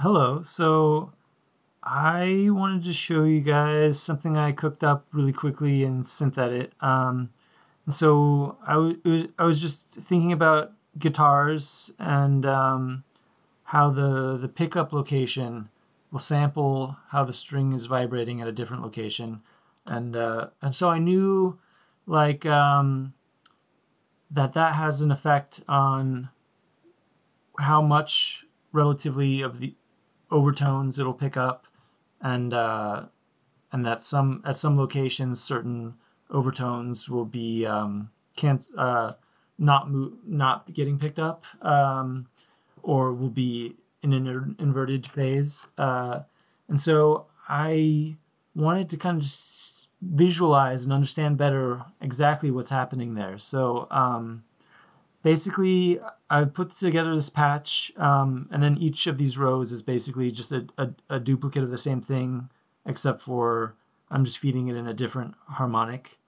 Hello. So I wanted to show you guys something I cooked up really quickly in SynthEdit. Um, and so I was I was just thinking about guitars and um, how the the pickup location will sample how the string is vibrating at a different location, and uh, and so I knew like um, that that has an effect on how much relatively of the overtones it'll pick up, and uh, and that some at some locations certain overtones will be um, can't uh, not mo- not getting picked up, um, or will be in an inverted phase. Uh, and so I wanted to kind of just visualize and understand better exactly what's happening there. So um, basically I put together this patch um, and then each of these rows is basically just a, a, a, duplicate of the same thing except for I'm just feeding it in a different harmonic.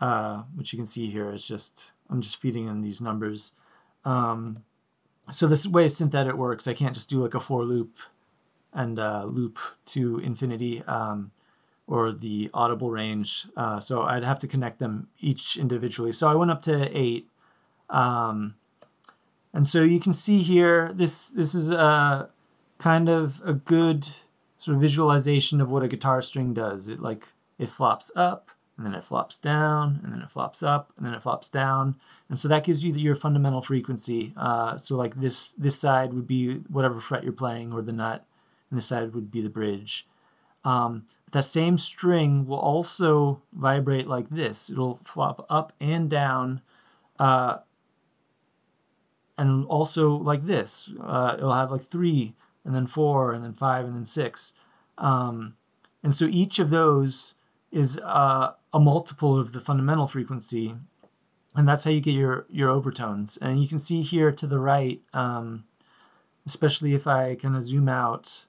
Uh, which you can see here is just I'm just feeding in these numbers. Um, so this way SynthEdit works. I can't just do like a for loop and uh, loop to infinity um, or the audible range. Uh, so I'd have to connect them each individually. So I went up to eight um, and so you can see here, this, this is a kind of a good sort of visualization of what a guitar string does. It like, it flops up, and then it flops down, and then it flops up, and then it flops down. And so that gives you your fundamental frequency. Uh, so like this, this side would be whatever fret you're playing or the nut, and this side would be the bridge. Um, that same string will also vibrate like this. It'll flop up and down uh, and also like this. Uh, it'll have like three, and then four, and then five, and then six. Um, and so each of those is uh, a multiple of the fundamental frequency, and that's how you get your your overtones. And you can see here to the right, um, especially if I kind of zoom out,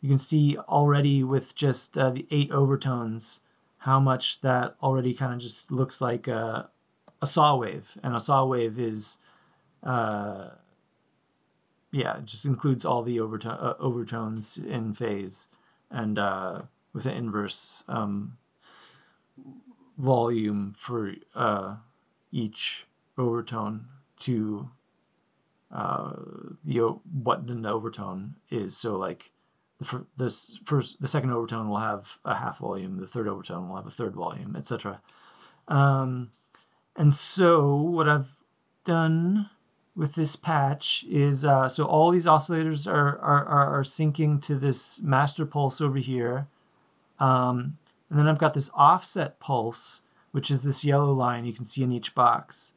you can see already with just uh, the eight overtones how much that already kind of just looks like a, a saw wave, and a saw wave is uh, yeah, it just includes all the overtone, uh, overtones in phase and uh, with an inverse um, volume for uh, each overtone to uh, the what the overtone is. So like the this first the second overtone will have a half volume, the third overtone will have a third volume, etc. Um, and so what I've done with this patch is uh, so all these oscillators are, are, are, are, syncing to this master pulse over here. Um, and then I've got this offset pulse, which is this yellow line you can see in each box.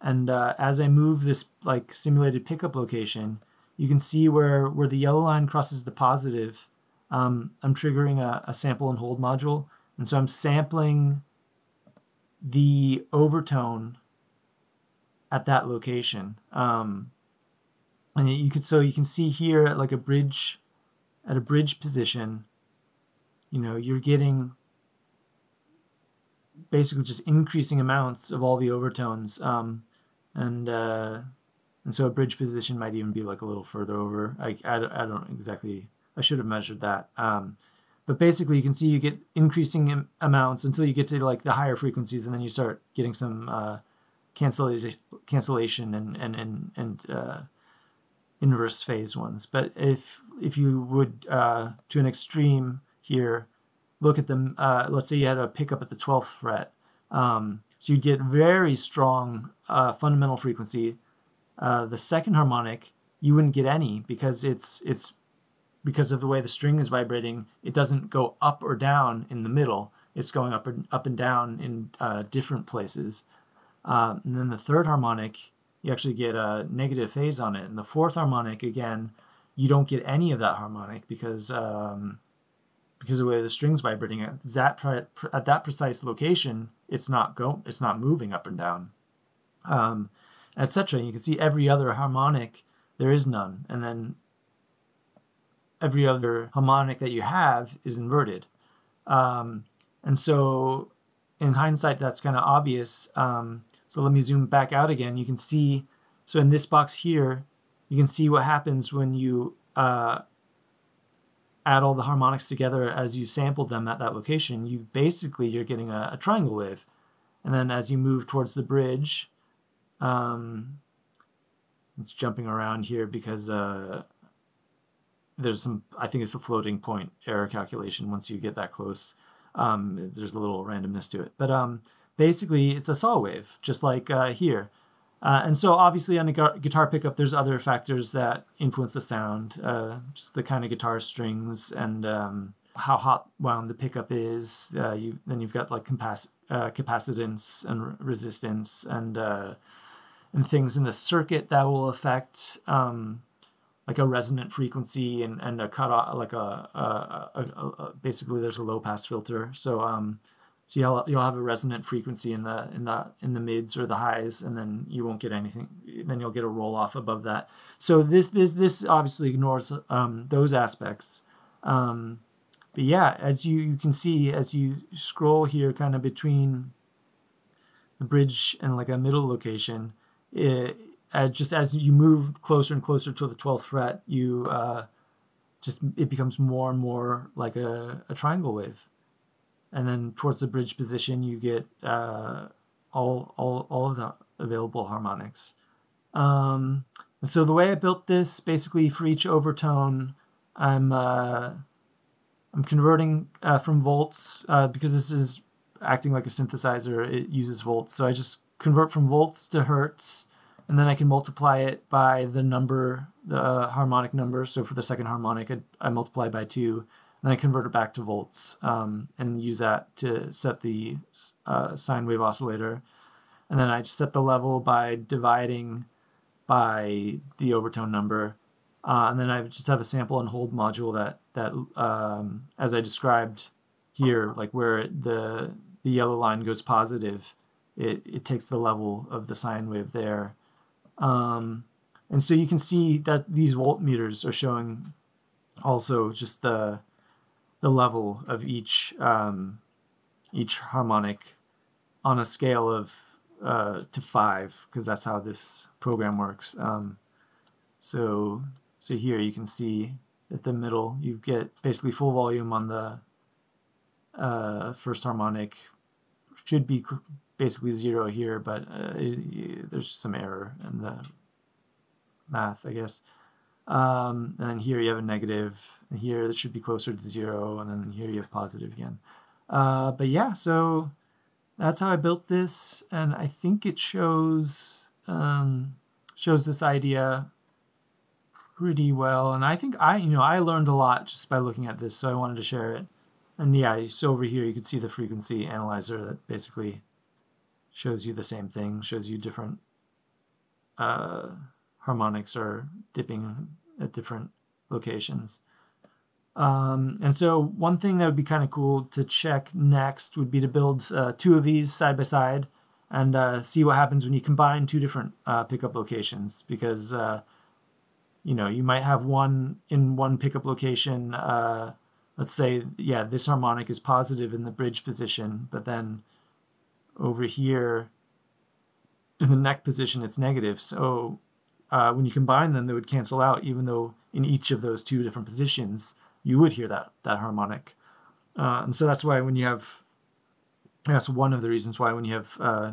And uh, as I move this like simulated pickup location, you can see where, where the yellow line crosses the positive. Um, I'm triggering a, a sample and hold module. And so I'm sampling the overtone at that location. Um, and you can so you can see here at like a bridge, at a bridge position, you know, you're getting basically just increasing amounts of all the overtones. Um, and uh, and so a bridge position might even be like a little further over. I, I, I don't exactly, I should have measured that. Um, but basically you can see you get increasing amounts until you get to like the higher frequencies and then you start getting some uh, cancellation, cancellation and and and, and uh, inverse phase ones. But if if you would uh, to an extreme here, look at them. Uh, let's say you had a pickup at the twelfth fret, um, so you'd get very strong uh, fundamental frequency. Uh, the second harmonic, you wouldn't get any because it's it's because of the way the string is vibrating. It doesn't go up or down in the middle. It's going up and up and down in uh, different places. Uh, and then the third harmonic, you actually get a negative phase on it. And the fourth harmonic, again, you don't get any of that harmonic because um, because of the way the strings vibrating at that at that precise location, it's not go it's not moving up and down, um, etc. You can see every other harmonic there is none, and then every other harmonic that you have is inverted. Um, and so, in hindsight, that's kind of obvious. Um, so let me zoom back out again. You can see, so in this box here, you can see what happens when you uh, add all the harmonics together as you sampled them at that location, you basically you're getting a, a triangle wave. And then as you move towards the bridge, um, it's jumping around here because uh, there's some, I think it's a floating point error calculation once you get that close. Um, there's a little randomness to it. But um, basically, it's a saw wave, just like uh, here. Uh, and so obviously on a gu guitar pickup, there's other factors that influence the sound, uh, just the kind of guitar strings and um, how hot wound the pickup is. Uh, you then you've got like uh, capacitance and resistance and uh, and things in the circuit that will affect um, like a resonant frequency and, and a cutoff, like a, a, a, a, basically there's a low pass filter. So um, so you'll you'll have a resonant frequency in the in the in the mids or the highs, and then you won't get anything. Then you'll get a roll off above that. So this this this obviously ignores um, those aspects. Um, but yeah, as you, you can see as you scroll here, kind of between the bridge and like a middle location, it, as just as you move closer and closer to the 12th fret, you uh, just it becomes more and more like a, a triangle wave. And then towards the bridge position, you get uh, all, all, all of the available harmonics. Um, so the way I built this, basically for each overtone, I'm uh, I'm converting uh, from volts uh, because this is acting like a synthesizer. It uses volts, so I just convert from volts to hertz, and then I can multiply it by the number, the uh, harmonic number. So for the second harmonic, I, I, multiply by two, and I convert it back to volts um, and use that to set the uh, sine wave oscillator. And then I just set the level by dividing by the overtone number. Uh, and then I just have a sample and hold module that, that um, as I described here, like where the, the yellow line goes positive, it, it takes the level of the sine wave there um, and so you can see that these voltmeters are showing also just the the level of each um, each harmonic on a scale of uh, to five because that's how this program works. Um, so so here you can see at the middle you get basically full volume on the uh, first harmonic should be basically zero here, but uh, there's some error in the math, I guess. Um, and here you have a negative, here it should be closer to zero, and then here you have positive again. Uh, but yeah, so that's how I built this, and I think it shows um, shows this idea pretty well. And I think I, you know, I learned a lot just by looking at this, so I wanted to share it. And yeah, so over here you can see the frequency analyzer that basically shows you the same thing, shows you different uh, harmonics are dipping at different locations. Um, and so one thing that would be kind of cool to check next would be to build uh, two of these side by side and uh, see what happens when you combine two different uh, pickup locations because uh, you know you might have one in one pickup location uh, let's say yeah this harmonic is positive in the bridge position but then over here in the neck position it's negative. So uh, when you combine them, they would cancel out, even though in each of those two different positions you would hear that that harmonic. Uh, and so that's why when you have, that's one of the reasons why when you have uh,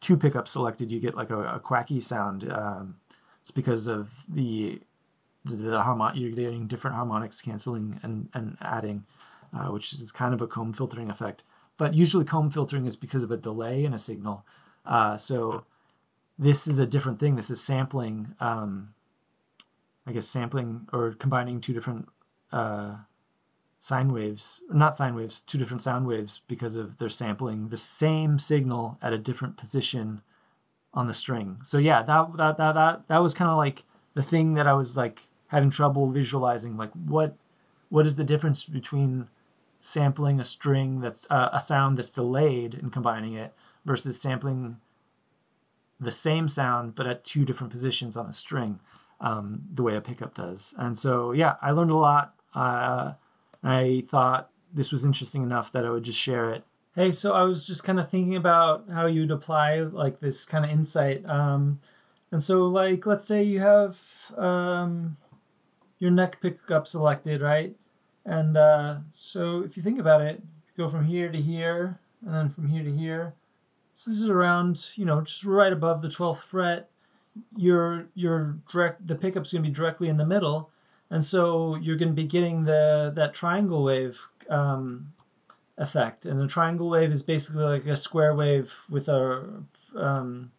two pickups selected, you get like a, a quacky sound. Um, it's because of the the, the you're getting different harmonics canceling and and adding, uh, which is kind of a comb filtering effect. But usually comb filtering is because of a delay in a signal. Uh, so this is a different thing. This is sampling, um, I guess sampling or combining two different uh, sine waves, not sine waves, two different sound waves because of their sampling the same signal at a different position on the string. So yeah, that that that that, that was kind of like the thing that I was like having trouble visualizing like what what is the difference between sampling a string that's uh, a sound that's delayed and combining it versus sampling the same sound but at two different positions on a string um, the way a pickup does. And so yeah i learned a lot. Uh, i thought this was interesting enough that i would just share it. Hey so i was just kind of thinking about how you'd apply like this kind of insight um, and so like let's say you have um, your neck pickup selected right? And uh, so if you think about it, go from here to here, and then from here to here. So this is around, you know, just right above the 12th fret. Your your direct the pickup's going to be directly in the middle, and so you're going to be getting the that triangle wave um, effect. And a triangle wave is basically like a square wave with a um,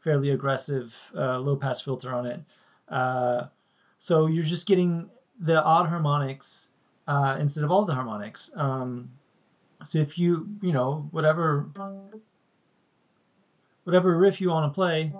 fairly aggressive uh, low pass filter on it. Uh, so you're just getting the odd harmonics uh, instead of all the harmonics. Um, so if you, you know, whatever, whatever riff you want to play,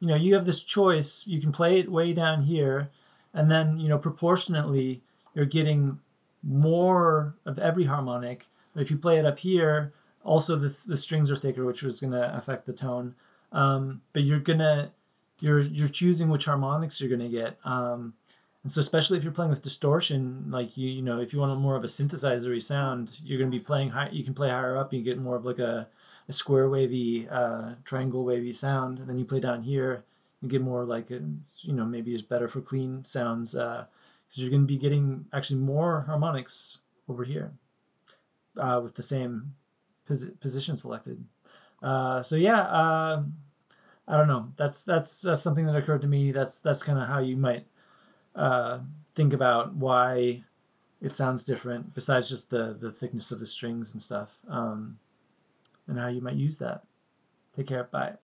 you know, you have this choice. You can play it way down here, and then, you know, proportionately, you're getting more of every harmonic. But if you play it up here, also the, the strings are thicker, which was going to affect the tone. Um, but you're gonna you're you're choosing which harmonics you're gonna get. Um, and so especially if you're playing with distortion, like you you know if you want more of a synthesizery sound, you're gonna be playing high. You can play higher up, you get more of like a, a square wavy, uh, triangle wavy sound. And then you play down here, you get more like a, you know maybe it's better for clean sounds because uh, you're gonna be getting actually more harmonics over here uh, with the same position selected. Uh, so yeah, uh, I don't know. That's that's that's something that occurred to me. That's that's kind of how you might uh, think about why it sounds different, besides just the the thickness of the strings and stuff, um, and how you might use that. Take care. Bye.